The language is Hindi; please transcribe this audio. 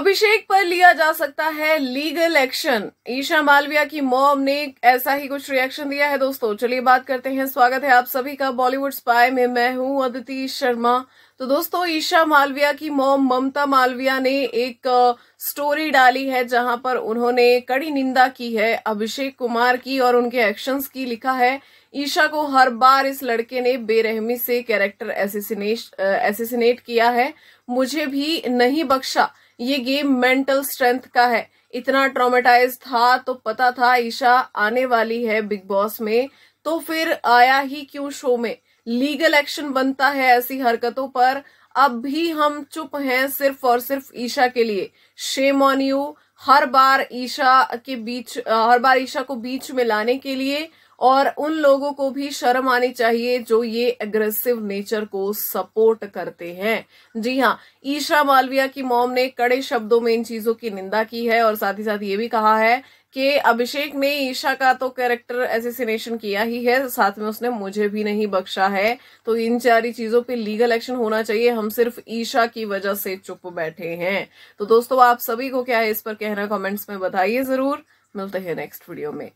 अभिषेक पर लिया जा सकता है लीगल एक्शन। ईशा मालविया की मॉम ने ऐसा ही कुछ रिएक्शन दिया है दोस्तों। चलिए बात करते हैं, स्वागत है आप सभी का बॉलीवुड स्पाई में। मैं हूँ अदिति शर्मा। तो दोस्तों, ईशा मालविया की मॉम ममता मालविया ने एक स्टोरी डाली है जहाँ पर उन्होंने कड़ी निंदा की है अभिषेक कुमार की और उनके एक्शंस की लिखा है। ईशा को हर बार इस लड़के ने बेरहमी से कैरेक्टर एसिसिनेट किया है। मुझे भी नहीं बख्शा। ये गेम मेंटल स्ट्रेंथ का है। इतना ट्रोमेटाइज था तो पता था ईशा आने वाली है बिग बॉस में। तो फिर आया ही क्यों शो में? लीगल एक्शन बनता है ऐसी हरकतों पर। अब भी हम चुप हैं सिर्फ़ और सिर्फ़ ईशा के लिए। शेम ऑन यू हर बार ईशा के बीच, हर बार ईशा को बीच में लाने के लिए और उन लोगों को भी शर्म आनी चाहिए जो ये एग्रेसिव नेचर को सपोर्ट करते हैं। जी हाँ ईशा मालविया की मॉम ने कड़े शब्दों में इन चीज़ों की निंदा की है और साथ ही साथ ये भी कहा है कि अभिषेक ने ईशा का तो कैरेक्टर एसेसिनेशन किया ही है, साथ में उसने मुझे भी नहीं बख्शा है। तो इन सारी चीज़ों पे लीगल एक्शन होना चाहिए, हम सिर्फ़ ईशा की वजह से चुप बैठे हैं। तो दोस्तों, आप सभी को क्या है इस पर कहना कमेंट्स में बताइए ज़रूर। मिलते हैं नेक्स्ट वीडियो में।